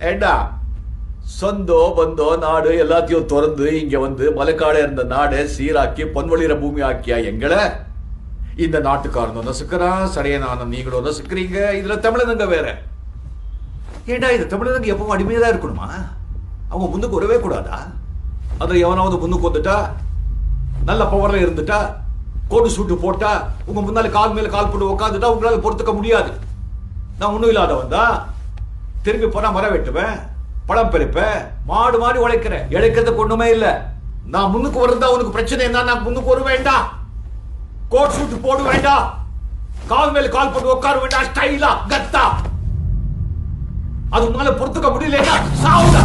ஏண்டா? சொந்தோ பந்தோ நாடு எல்லாத்தையும் திறந்து இங்க வந்து மலைக்காடு இருந்த நாடை சீராக்கி பொன்வழிற பூமி ஆக்கியா எங்களை? இந்த நாட்டுக்காரனும் நசுக்கிறான் சரியனான நீங்களும் நசுக்கிறீங்க இதுல தமிழனுங்க வேற. ஏண்டா இது தமிழனுங்க எப்பவும் அடிமையா தான் இருக்கணுமா? அவங்க முன்னுக்கு வரவே கூடாதா? அதுல எவனாவது முன்னுக்கு வந்துட்டா? நல்ல பவர்ல இருந்துட்டா? கோடு சூட்டு போட்டா? உங்க முன்னால கால் மேல கால் போட்டு உட்காந்துட்டா உங்களால பொறுத்துக்க முடியாது. நான் ஒண்ணும் இல்லாதவன் தான் திரும்பி போனா மரம் வெட்டுவேன் பழம் பெருப்பேன் மாடு மாடி உழைக்கிறேன் இழைக்கிறதுக்கு ஒண்ணுமே இல்ல. நான் முன்னுக்கு வருந்தா உனக்கு பிரச்சனை என்ன? நான் முன்னுக்கு வர வேண்டாம் கோட் சூட் போட வேண்டாம் கால் மேல கால் போட்டு உட்கார வேண்டாம் ஸ்டைலா கத்தா. அது உன்னால பொறுத்துக்க முடியலன்னா சாவுடா.